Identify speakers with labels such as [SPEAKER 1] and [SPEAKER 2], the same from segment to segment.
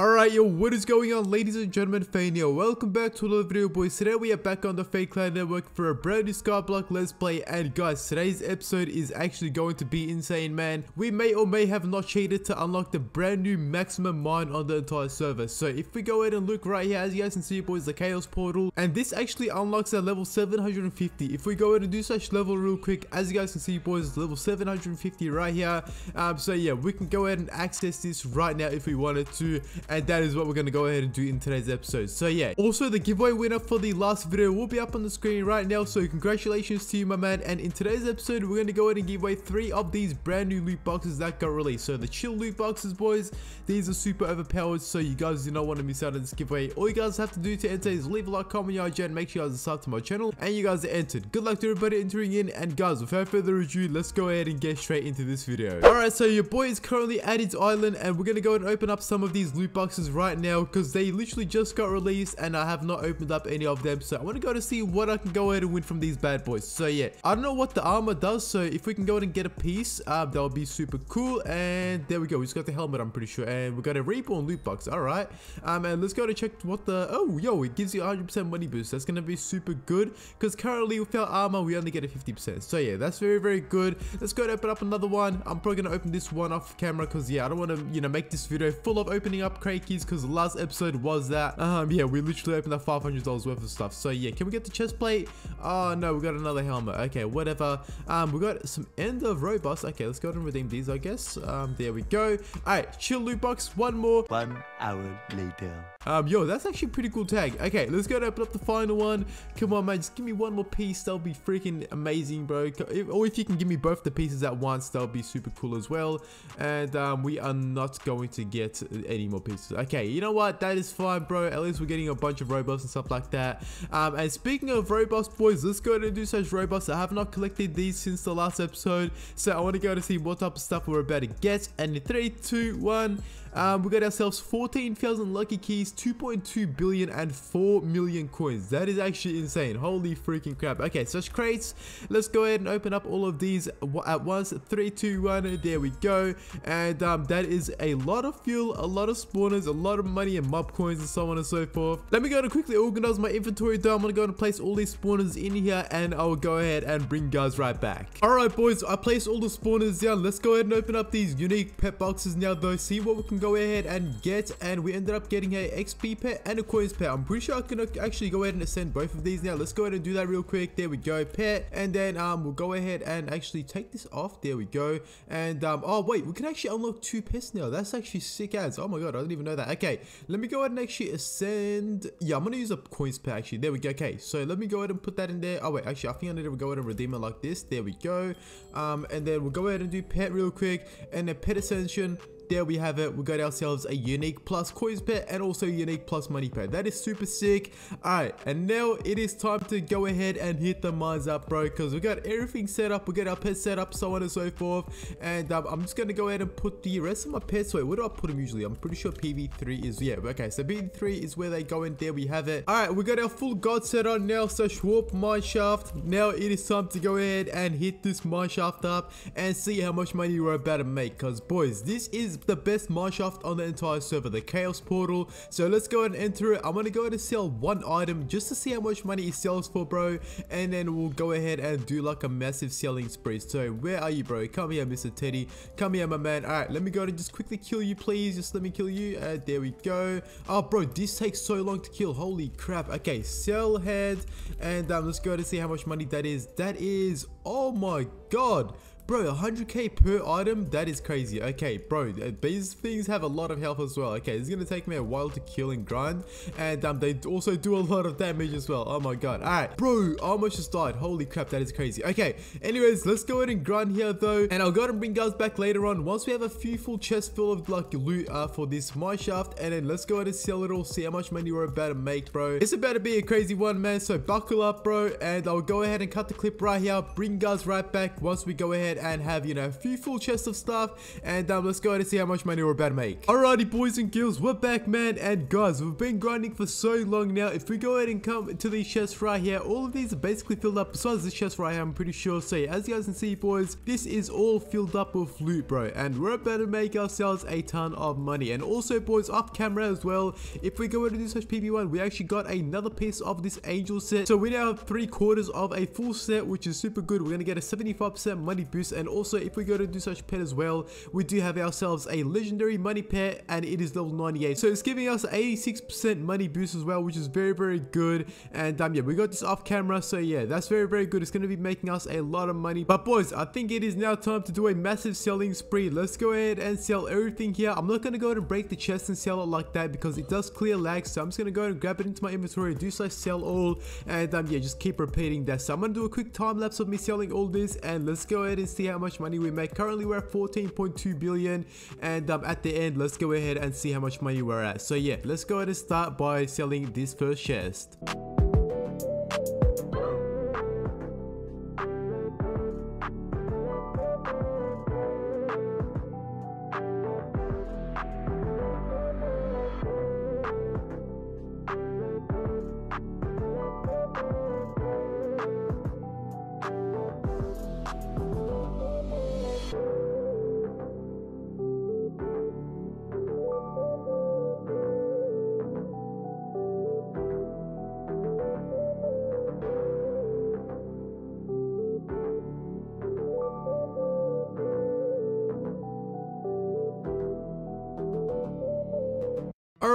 [SPEAKER 1] Alright, yo, what is going on, ladies and gentlemen, Faihnn here. Welcome back to another video, boys. Today we are back on the FadeCloud Network for a brand new Skyblock Let's Play. And guys, today's episode is actually going to be insane, man. We may or may have not cheated to unlock the brand new maximum mine on the entire server. So if we go ahead and look right here, as you guys can see, boys, the Chaos Portal. And this actually unlocks at level 750. If we go ahead and do such level real quick, as you guys can see, boys, level 750 right here. Um, so yeah, we can go ahead and access this right now if we wanted to and that is what we're gonna go ahead and do in today's episode. So yeah. Also the giveaway winner for the last video will be up on the screen right now. So congratulations to you my man. And in today's episode we're gonna go ahead and give away three of these brand new loot boxes that got released. So the chill loot boxes boys. These are super overpowered so you guys do not want to miss out on this giveaway. All you guys have to do to enter is leave a like comment your and make sure you guys sub to my channel and you guys are entered. Good luck to everybody entering in. And guys without further ado let's go ahead and get straight into this video. All right so your boy is currently at his island and we're gonna go and open up some of these loot boxes right now because they literally just got released and I have not opened up any of them. So I want to go to see what I can go ahead and win from these bad boys. So yeah, I don't know what the armor does. So if we can go ahead and get a piece, um, that would be super cool. And there we go. We just got the helmet, I'm pretty sure. And we got a reborn loot box. All right. Um, and let's go to check what the, oh, yo, it gives you 100% money boost. That's going to be super good because currently without armor, we only get a 50%. So yeah, that's very, very good. Let's go and open up another one. I'm probably going to open this one off camera because yeah, I don't want to, you know, make this video full of opening up crate keys because the last episode was that. Um, yeah, we literally opened up $500 worth of stuff. So yeah, can we get the chest plate? Oh no, we got another helmet. Okay, whatever. Um, we got some end of robust. Okay, let's go ahead and redeem these, I guess. Um, there we go. All right, chill loot box. One more.
[SPEAKER 2] One hour later.
[SPEAKER 1] Um, yo, that's actually a pretty cool tag. Okay, let's go and open up the final one. Come on, man, just give me one more piece. That'll be freaking amazing, bro. Or if you can give me both the pieces at once, that'll be super cool as well. And um, we are not going to get any more pieces. Okay, you know what? That is fine, bro. At least we're getting a bunch of robots and stuff like that. Um, and speaking of robots, boys, let's go and do such robots. I have not collected these since the last episode. So I want to go to see what type of stuff we're about to get. And in 3, 2, 1... Um, we got ourselves 14,000 lucky keys, 2.2 billion and 4 million coins. That is actually insane. Holy freaking crap. Okay, such crates. Let's go ahead and open up all of these at once. Three, two, one. There we go. And um, that is a lot of fuel, a lot of spawners, a lot of money and mob coins and so on and so forth. Let me go and quickly organize my inventory though. I'm going to go and place all these spawners in here and I'll go ahead and bring guys right back. Alright boys, I placed all the spawners down. Let's go ahead and open up these unique pet boxes now though. See what we can go ahead and get and we ended up getting a XP pet and a coins pet. I'm pretty sure I can actually go ahead and ascend both of these now. Let's go ahead and do that real quick. There we go, pet. And then um, we'll go ahead and actually take this off. There we go. And um, oh wait, we can actually unlock two pets now. That's actually sick ads. Oh my god, I didn't even know that. Okay, let me go ahead and actually ascend. Yeah, I'm gonna use a coins pet actually. There we go. Okay, so let me go ahead and put that in there. Oh wait, actually, I think I need to go ahead and redeem it like this. There we go. Um, and then we'll go ahead and do pet real quick and then pet ascension there we have it. We got ourselves a unique plus coins pet and also unique plus money pet. That is super sick. Alright, and now it is time to go ahead and hit the mines up, bro. Because we got everything set up. We got our pet set up, so on and so forth. And um, I'm just going to go ahead and put the rest of my pets. Wait, where do I put them usually? I'm pretty sure PV3 is, yeah, okay. So PV3 is where they go in. There we have it. Alright, we got our full god set on now. So Schwarp mine shaft. Now it is time to go ahead and hit this mine shaft up and see how much money we're about to make. Because boys, this is the best mineshaft on the entire server, the Chaos Portal. So let's go and enter it. I'm going to go ahead and sell one item just to see how much money it sells for, bro. And then we'll go ahead and do like a massive selling spree. So where are you, bro? Come here, Mr. Teddy. Come here, my man. All right, let me go ahead and just quickly kill you, please. Just let me kill you. Uh, there we go. Oh, bro, this takes so long to kill. Holy crap. Okay, sell head. And um, let's go ahead and see how much money that is. That is, oh my god. Bro, 100k per item? That is crazy. Okay, bro, these things have a lot of health as well. Okay, it's gonna take me a while to kill and grind. And um, they also do a lot of damage as well. Oh my god. Alright, bro, I almost just died. Holy crap, that is crazy. Okay, anyways, let's go ahead and grind here though. And I'll go ahead and bring guys back later on. Once we have a few full chests full of like loot uh, for this mine shaft. And then let's go ahead and sell it all. See how much money we're about to make, bro. It's about to be a crazy one, man. So buckle up, bro. And I'll go ahead and cut the clip right here. Bring guys right back once we go ahead and have, you know, a few full chests of stuff. And um, let's go ahead and see how much money we're about to make. Alrighty, boys and girls, we're back, man. And guys, we've been grinding for so long now. If we go ahead and come to these chests right here, all of these are basically filled up. Besides this chest right here, I'm pretty sure. So yeah, as you guys can see, boys, this is all filled up with loot, bro. And we're about to make ourselves a ton of money. And also, boys, off camera as well, if we go ahead and do such PV1, we actually got another piece of this angel set. So we now have three quarters of a full set, which is super good. We're going to get a 75% money boost. And also, if we go to do such pet as well, we do have ourselves a legendary money pet, and it is level 98. So it's giving us 86% money boost as well, which is very, very good. And um, yeah, we got this off camera. So yeah, that's very, very good. It's going to be making us a lot of money. But boys, I think it is now time to do a massive selling spree. Let's go ahead and sell everything here. I'm not going to go and break the chest and sell it like that because it does clear lag. So I'm just going to go and grab it into my inventory, do slash sell all, and um, yeah, just keep repeating that. So I'm going to do a quick time lapse of me selling all this and let's go ahead and see how much money we make. Currently, we're at 14.2 billion and um, at the end, let's go ahead and see how much money we're at. So yeah, let's go ahead and start by selling this first chest.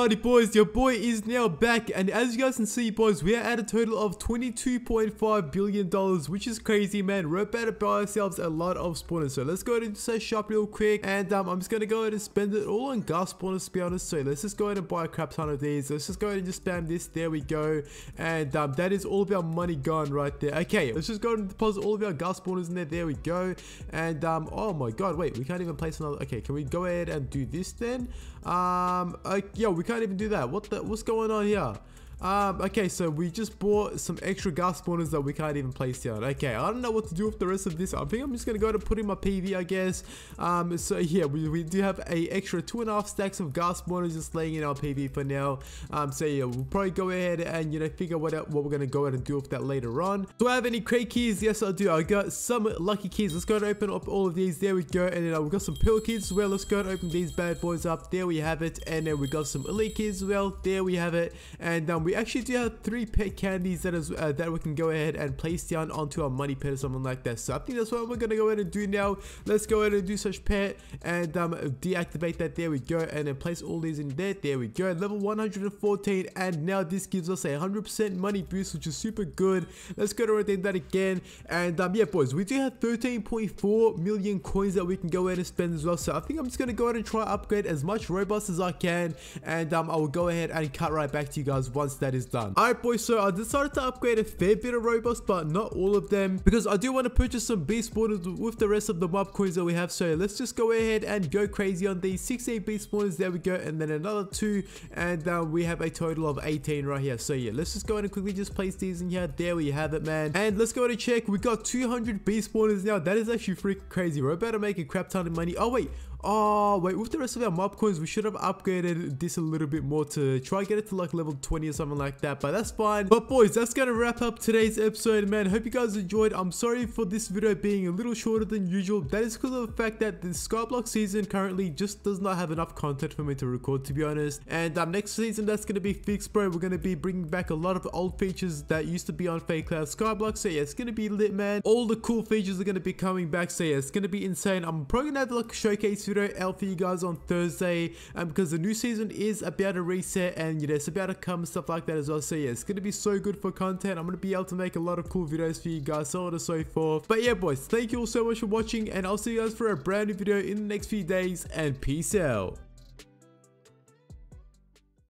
[SPEAKER 1] Alrighty boys, your boy is now back and as you guys can see boys, we are at a total of $22.5 billion which is crazy man. We're about to buy ourselves a lot of spawners. So let's go ahead and say shop real quick and um, I'm just going to go ahead and spend it all on gas spawners to be honest. So let's just go ahead and buy a crap ton of these. Let's just go ahead and just spam this. There we go. And um, that is all of our money gone right there. Okay, let's just go and deposit all of our gas spawners in there. There we go. And um, oh my god, wait, we can't even place another. Okay, can we go ahead and do this then? Um, uh, yeah, we can't even do that. What the, what's going on here? Um, okay, so we just bought some extra gas spawners that we can't even place down. Okay, I don't know what to do with the rest of this. I think I'm just gonna go to put in my PV, I guess. Um, so yeah, we, we do have a extra two and a half stacks of gas spawners just laying in our PV for now. Um, so yeah, we'll probably go ahead and you know figure what what we're gonna go ahead and do with that later on. Do I have any crate keys? Yes, I do. I got some lucky keys. Let's go and open up all of these. There we go. And then uh, we've got some pill keys as well. Let's go and open these bad boys up. There we have it. And then we got some elite keys as well. There we have it. And um, we actually do have three pet candies that is uh, that we can go ahead and place down onto our money pet or something like that. So I think that's what we're gonna go ahead and do now. Let's go ahead and do such pet and um, deactivate that. There we go, and then place all these in there. There we go. Level 114, and now this gives us a 100% money boost, which is super good. Let's go to redeem that again, and um, yeah, boys, we do have 13.4 million coins that we can go ahead and spend as well. So I think I'm just gonna go ahead and try to upgrade as much robots as I can, and um, I will go ahead and cut right back to you guys once that is done. Alright boys, so I decided to upgrade a fair bit of robots, but not all of them, because I do want to purchase some beast spawners with the rest of the mob coins that we have. So let's just go ahead and go crazy on these 16 beast spawners. There we go, and then another two, and uh, we have a total of 18 right here. So yeah, let's just go and quickly just place these in here. There we have it, man. And let's go and check. We got 200 beast spawners now. That is actually freaking crazy. We're about to make a crap ton of money. Oh wait, Oh, wait, with the rest of our mob coins, we should have upgraded this a little bit more to try get it to like level 20 or something like that, but that's fine. But boys, that's gonna wrap up today's episode, man. Hope you guys enjoyed. I'm sorry for this video being a little shorter than usual. That is because of the fact that the Skyblock season currently just does not have enough content for me to record, to be honest. And um, next season, that's gonna be fixed, bro. We're gonna be bringing back a lot of old features that used to be on FadeCloud Skyblock. So yeah, it's gonna be lit, man. All the cool features are gonna be coming back. So yeah, it's gonna be insane. I'm probably gonna have like showcase video out for you guys on Thursday um, because the new season is about to reset and you know it's about to come stuff like that as well. So yeah, it's gonna be so good for content. I'm gonna be able to make a lot of cool videos for you guys, so on and so forth. But yeah, boys, thank you all so much for watching and I'll see you guys for a brand new video in the next few days and peace out.